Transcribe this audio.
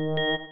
Música